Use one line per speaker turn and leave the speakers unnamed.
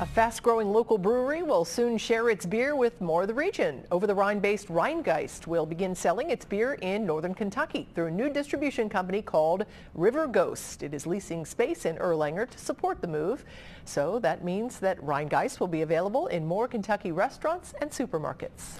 A fast-growing local brewery will soon share its beer with more of the region. Over-the-Rhine-based Rhinegeist will begin selling its beer in northern Kentucky through a new distribution company called River Ghost. It is leasing space in Erlanger to support the move. So that means that Rhinegeist will be available in more Kentucky restaurants and supermarkets.